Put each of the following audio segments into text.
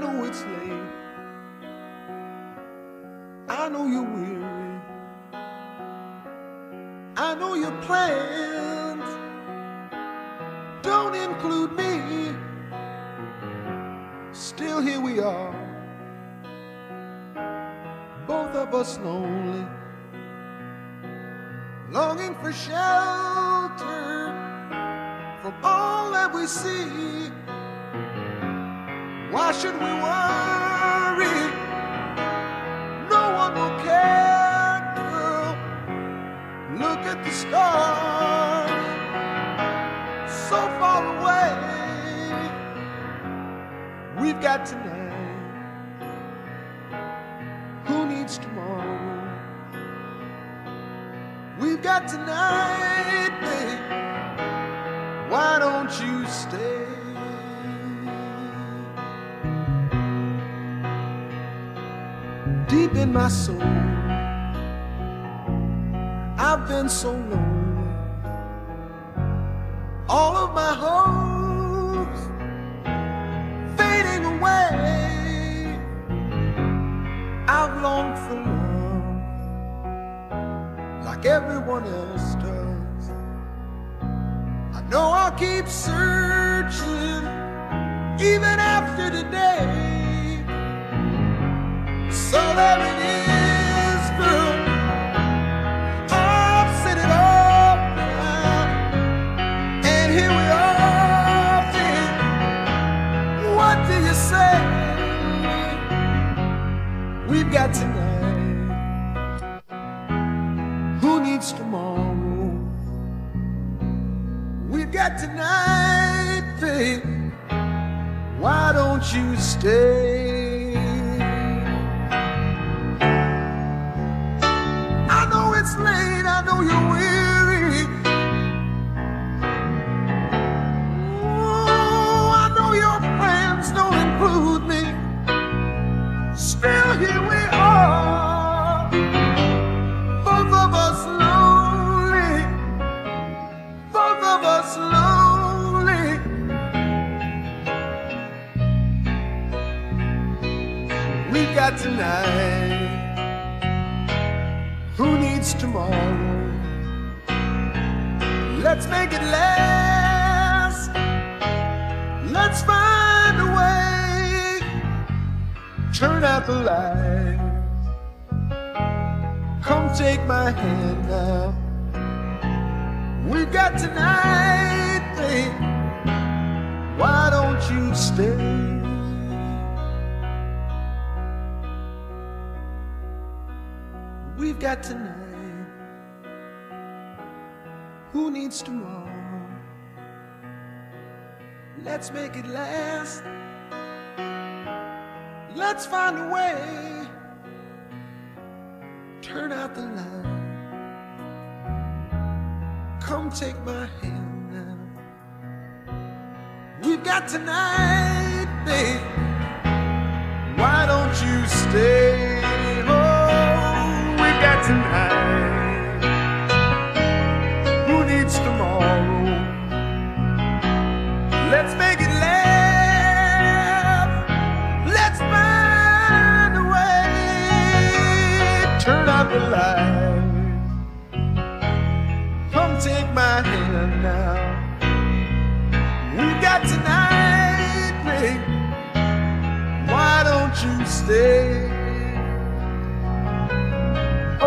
know it's late. I know you're weary. I know your plans don't include me. Still, here we are, both of us lonely, longing for shelter from all that we see. Why should we worry? No one will care, girl. Look at the stars, so far away. We've got tonight. Who needs tomorrow? We've got tonight, babe. Why don't you stay? Deep in my soul, I've been so lonely. All of my hopes fading away. I've longed for love like everyone else does. I know I'll keep searching even after today. We've got tonight. Who needs tomorrow? We've got tonight, babe. Why don't you stay? Tonight. Who needs tomorrow? Let's make it last. Let's find a way. Turn out the light. Come take my hand now. We got tonight, babe. Why don't you stay? We've got tonight. Who needs tomorrow? Let's make it last. Let's find a way. Turn out the light. Come take my hand now. We've got tonight, babe. Why don't you stay? now. we've got tonight, babe. Why don't you stay? Oh,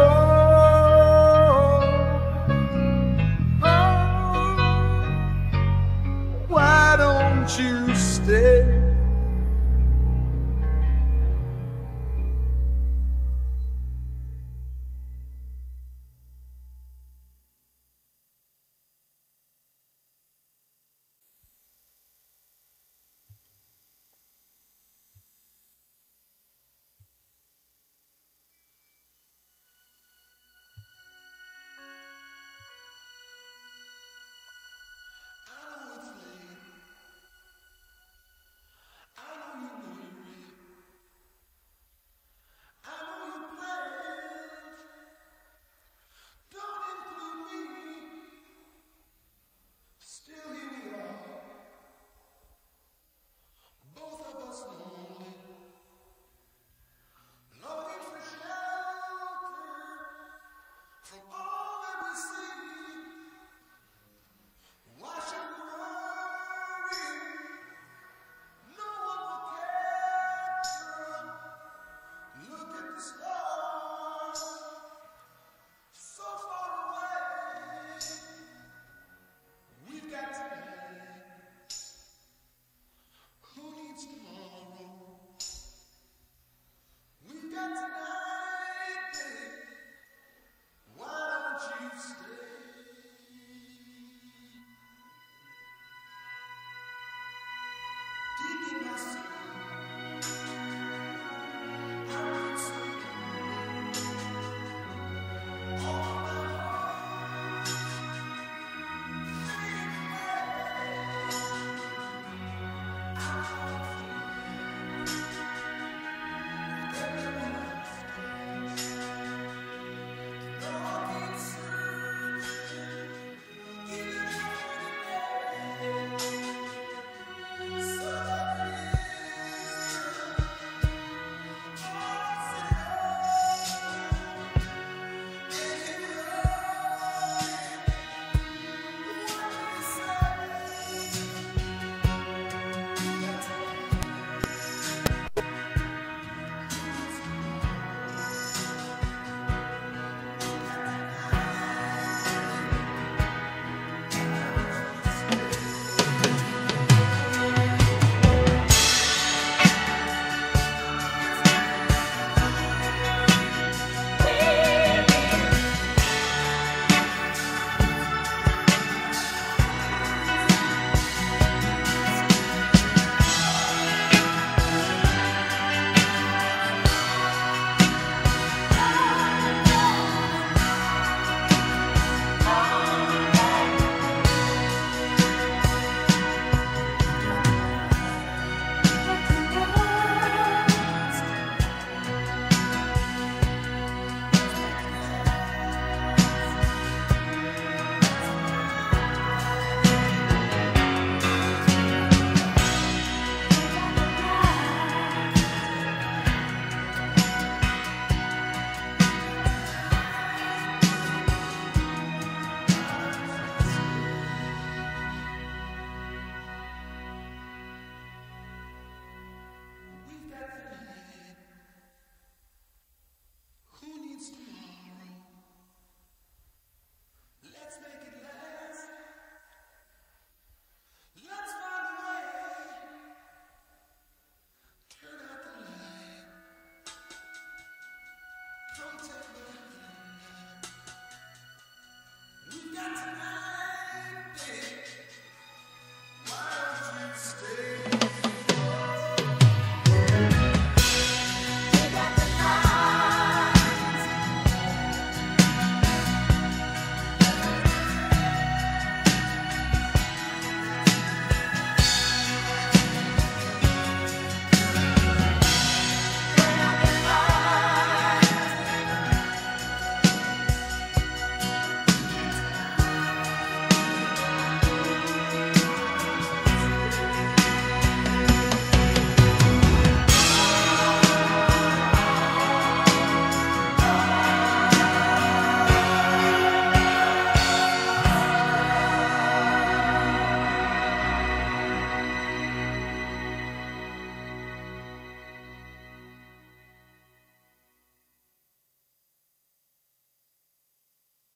oh. Why don't you stay?